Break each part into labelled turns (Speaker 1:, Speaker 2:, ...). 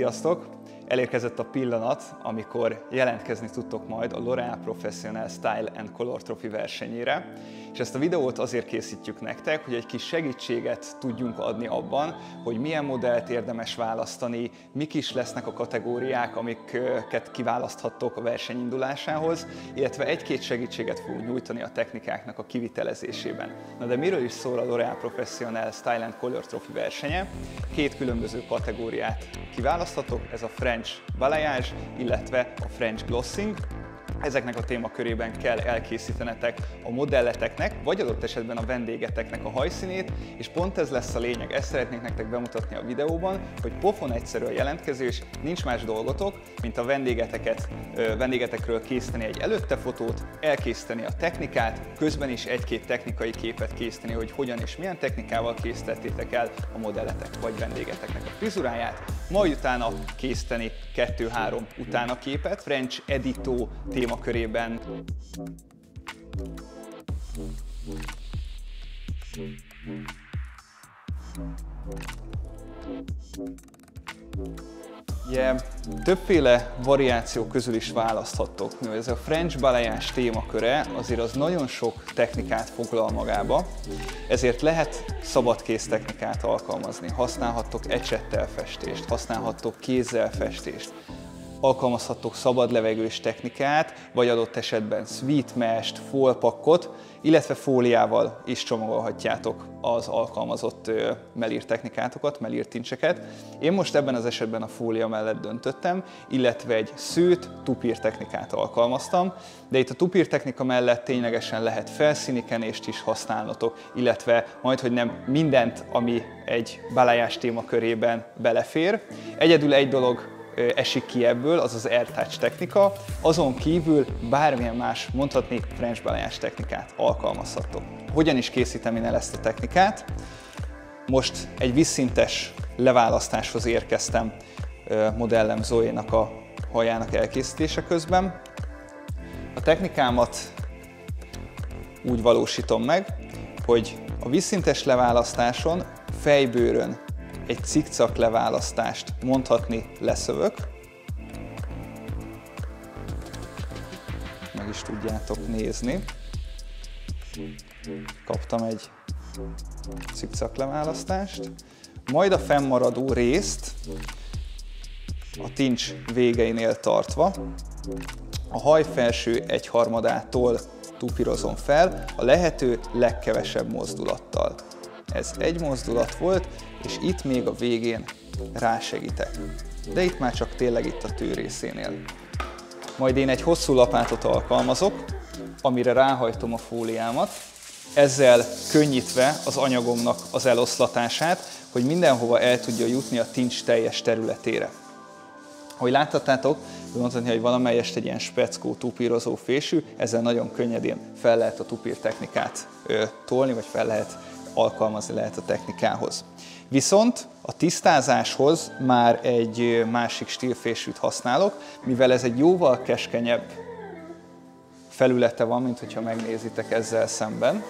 Speaker 1: Sziasztok! Elérkezett a pillanat, amikor jelentkezni tudtok majd a L'Oréal Professional Style and Color Trophy versenyére, és ezt a videót azért készítjük nektek, hogy egy kis segítséget tudjunk adni abban, hogy milyen modellt érdemes választani, mik is lesznek a kategóriák, amiket kiválaszthattok a verseny indulásához, illetve egy-két segítséget fogunk nyújtani a technikáknak a kivitelezésében. Na de miről is szól a L'Oréal Professional Style and Color Trophy versenye? Két különböző kategóriát kiválaszthatok, ez a French Balayage, illetve a French Glossing, Ezeknek a témakörében kell elkészítenetek a modelleteknek, vagy adott esetben a vendégeteknek a hajszínét, és pont ez lesz a lényeg, ezt szeretnék nektek bemutatni a videóban, hogy pofon egyszerű a jelentkezés, nincs más dolgotok, mint a vendégeteket, vendégetekről készíteni egy előtte fotót, elkészíteni a technikát, közben is egy-két technikai képet készíteni, hogy hogyan és milyen technikával készítettétek el a modelletek vagy vendégeteknek a frizuráját, majd utána készíteni 2-3 utána képet, French Edito témakörében. Ugye többféle variáció közül is választhattok. Mivel ez a French balayage témaköre azért az nagyon sok technikát foglal magába, ezért lehet szabadkész technikát alkalmazni. Használhattok ecsettel festést, használhattok kézzel festést, alkalmazhattok szabad levegős technikát, vagy adott esetben sweet mesh folpakkot, illetve fóliával is csomagolhatjátok az alkalmazott melír technikátokat, melír tincseket. Én most ebben az esetben a fólia mellett döntöttem, illetve egy szőt tupír technikát alkalmaztam, de itt a tupír technika mellett ténylegesen lehet felszínikenést is használnotok, illetve majd, hogy nem mindent, ami egy balájás témakörében belefér. Egyedül egy dolog esik ki ebből, az az AirTouch technika. Azon kívül bármilyen más, mondhatni French balayage technikát alkalmazhatok. Hogyan is készítem én el ezt a technikát? Most egy visszintes leválasztáshoz érkeztem modellem Zoe-nak a hajának elkészítése közben. A technikámat úgy valósítom meg, hogy a visszintes leválasztáson fejbőrön egy cikcak leválasztást mondhatni leszövök. Meg is tudjátok nézni. Kaptam egy cikcak leválasztást. Majd a fennmaradó részt a tincs végeinél tartva a haj felső egyharmadától tupírozom fel a lehető legkevesebb mozdulattal. Ez egy mozdulat volt, és itt még a végén rásegítek. De itt már csak tényleg itt a tőrészénél. Majd én egy hosszú lapátot alkalmazok, amire ráhajtom a fóliámat, ezzel könnyítve az anyagomnak az eloszlatását, hogy mindenhova el tudja jutni a tincs teljes területére. Ahogy láthattátok, mondhatni, hogy valamelyest egy ilyen speckó tupírozó fésű, ezzel nagyon könnyedén fel lehet a tupír technikát ö, tolni, vagy fel lehet alkalmazni lehet a technikához. Viszont a tisztázáshoz már egy másik stílfésűt használok, mivel ez egy jóval keskenyebb felülete van, mint hogyha megnézitek ezzel szemben.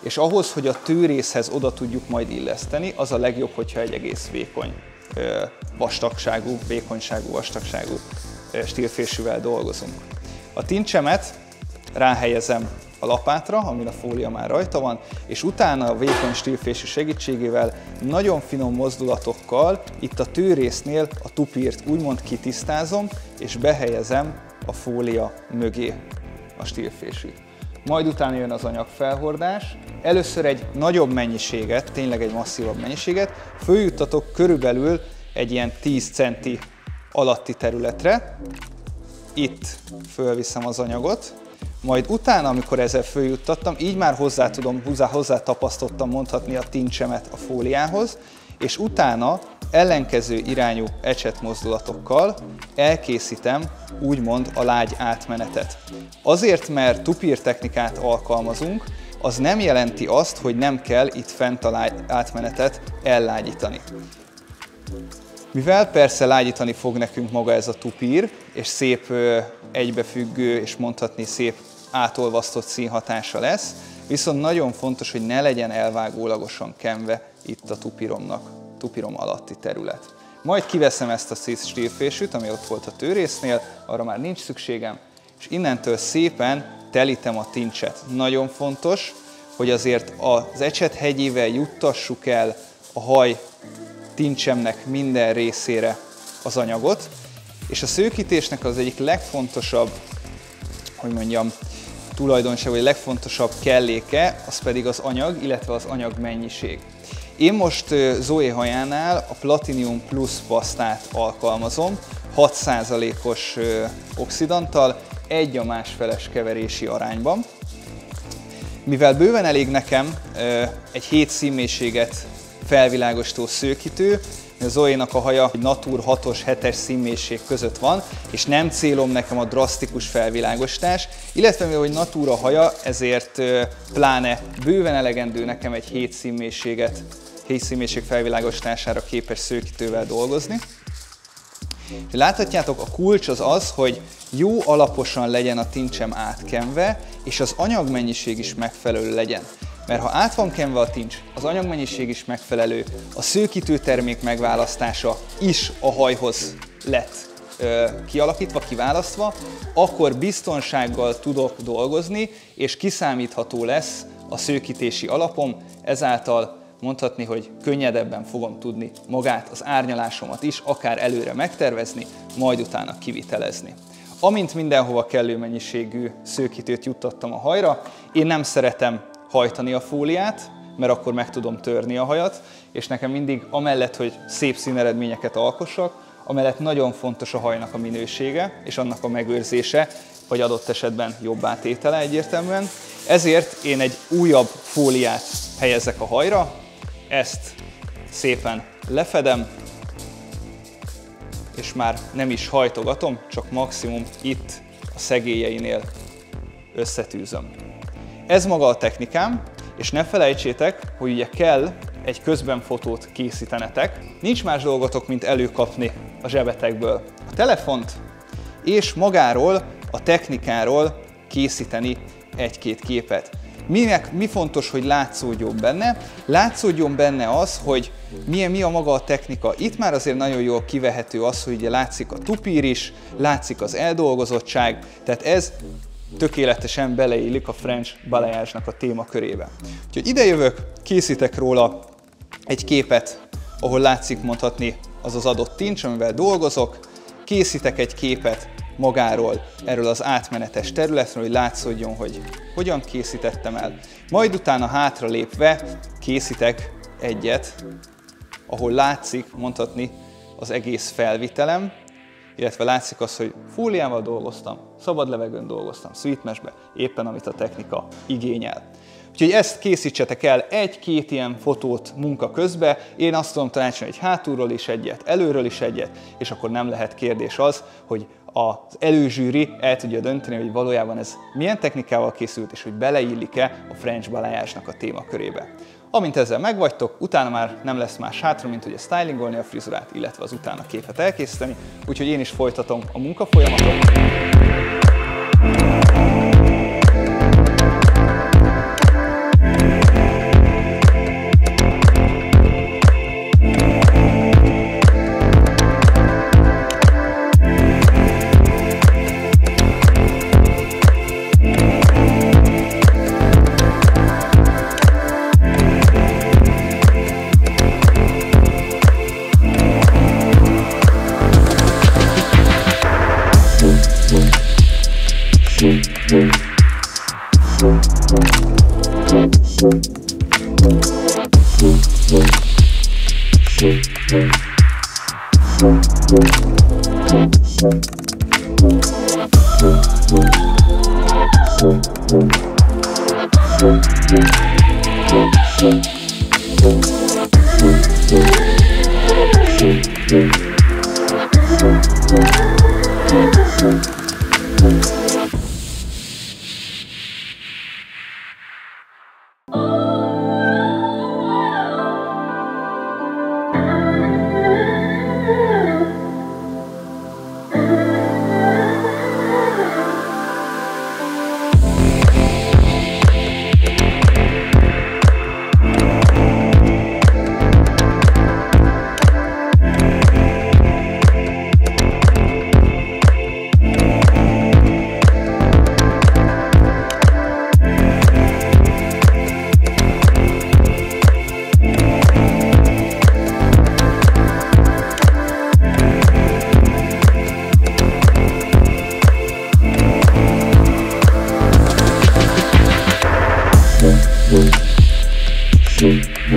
Speaker 1: És ahhoz, hogy a tőrészhez oda tudjuk majd illeszteni, az a legjobb, hogyha egy egész vékony vastagságú, vékonyságú, vastagságú stílfésűvel dolgozunk. A tincsemet ráhelyezem a lapátra, amin a fólia már rajta van, és utána a vékony stílfésű segítségével nagyon finom mozdulatokkal itt a tőrésznél a tupírt úgymond kitisztázom, és behelyezem a fólia mögé a stílfésűt. Majd utána jön az anyag felhordás. Először egy nagyobb mennyiséget, tényleg egy masszívabb mennyiséget, följuttatok körülbelül egy ilyen 10 centi alatti területre. Itt fölviszem az anyagot, majd utána, amikor ezzel följuttattam, így már hozzá tudom, hozzá tapasztottam mondhatni a tincsemet a fóliához, és utána ellenkező irányú ecset mozdulatokkal elkészítem úgymond a lágy átmenetet. Azért, mert tupír technikát alkalmazunk, az nem jelenti azt, hogy nem kell itt fent a lágy átmenetet ellágyítani. Mivel persze lágyítani fog nekünk maga ez a tupír, és szép egybefüggő, és mondhatni szép átolvasztott színhatása lesz, viszont nagyon fontos, hogy ne legyen elvágólagosan kenve itt a tupiromnak, tupirom alatti terület. Majd kiveszem ezt a stílfésűt, ami ott volt a tőrésznél, arra már nincs szükségem, és innentől szépen telítem a tincset. Nagyon fontos, hogy azért az ecset hegyével juttassuk el a haj tincsemnek minden részére az anyagot, és a szőkítésnek az egyik legfontosabb, hogy mondjam, tulajdonság, vagy legfontosabb kelléke, az pedig az anyag, illetve az anyag mennyiség. Én most Zoe hajánál a Platinum Plus pasztát alkalmazom, 6%-os oxidanttal, egy a másfeles keverési arányban. Mivel bőven elég nekem egy 7 színmélységet felvilágosító szőkítő, a Zoe-nak a haja egy Natur 6-os 7-es színmélység között van, és nem célom nekem a drasztikus felvilágosítás, illetve mivel hogy Natura haja, ezért pláne bőven elegendő nekem egy 7 színmélységet, 7 színmélység felvilágosítására képes szőkítővel dolgozni. Láthatjátok, a kulcs az az, hogy jó alaposan legyen a tincsem átkenve, és az anyagmennyiség is megfelelő legyen. Mert ha át van kenve a tincs, az anyagmennyiség is megfelelő, a szőkítő termék megválasztása is a hajhoz lett kialakítva, kiválasztva, akkor biztonsággal tudok dolgozni, és kiszámítható lesz a szőkítési alapom, ezáltal mondhatni, hogy könnyedebben fogom tudni magát, az árnyalásomat is akár előre megtervezni, majd utána kivitelezni. Amint mindenhova kellő mennyiségű szőkítőt juttattam a hajra, én nem szeretem hajtani a fóliát, mert akkor meg tudom törni a hajat, és nekem mindig amellett, hogy szép színeredményeket alkossak, amellett nagyon fontos a hajnak a minősége és annak a megőrzése, vagy adott esetben jobb átétele egyértelműen. Ezért én egy újabb fóliát helyezek a hajra, ezt szépen lefedem, és már nem is hajtogatom, csak maximum itt a szegélyeinél összetűzöm. Ez maga a technikám, és ne felejtsétek, hogy ugye kell egy közben fotót készítenetek. Nincs más dolgotok, mint előkapni a zsebetekből a telefont, és magáról, a technikáról készíteni egy-két képet. Minek, mi fontos, hogy látszódjon benne? Látszódjon benne az, hogy milyen, mi a maga a technika. Itt már azért nagyon jól kivehető az, hogy ugye látszik a tupír is, látszik az eldolgozottság, tehát ez tökéletesen beleillik a French balayage a témakörébe. Úgyhogy ide jövök, készítek róla egy képet, ahol látszik mondhatni az az adott tincs, amivel dolgozok, készítek egy képet magáról, erről az átmenetes területről, hogy látszódjon, hogy hogyan készítettem el. Majd utána hátra lépve készítek egyet, ahol látszik mondhatni az egész felvitelem, illetve látszik az, hogy fóliával dolgoztam, szabad levegőn dolgoztam, sweetmeshbe, éppen amit a technika igényel. Úgyhogy ezt készítsetek el egy-két ilyen fotót munka közben. Én azt tudom tanácsolni, hogy hátulról is egyet, előről is egyet, és akkor nem lehet kérdés az, hogy az előzsűri el tudja dönteni, hogy valójában ez milyen technikával készült, és hogy beleillik-e a French balayage a témakörébe. Amint ezzel megvagytok, utána már nem lesz más hátra, mint hogy stylingolni a frizurát, illetve az utána képet elkészíteni, úgyhogy én is folytatom a munkafolyamatot. Thank you. Thank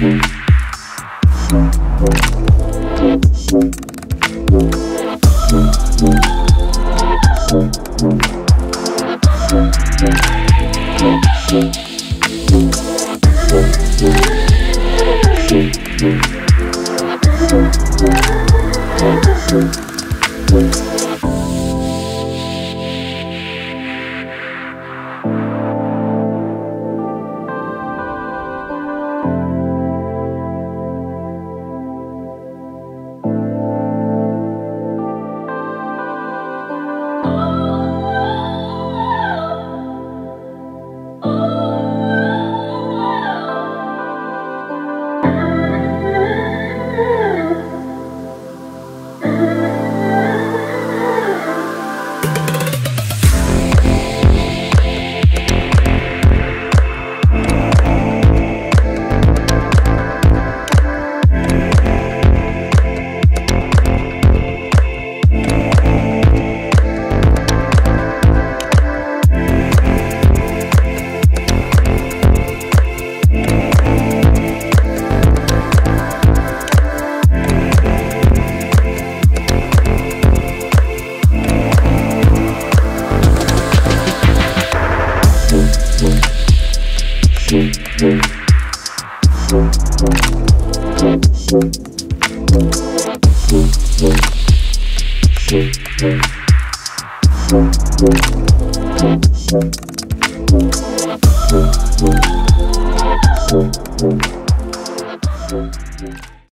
Speaker 1: you.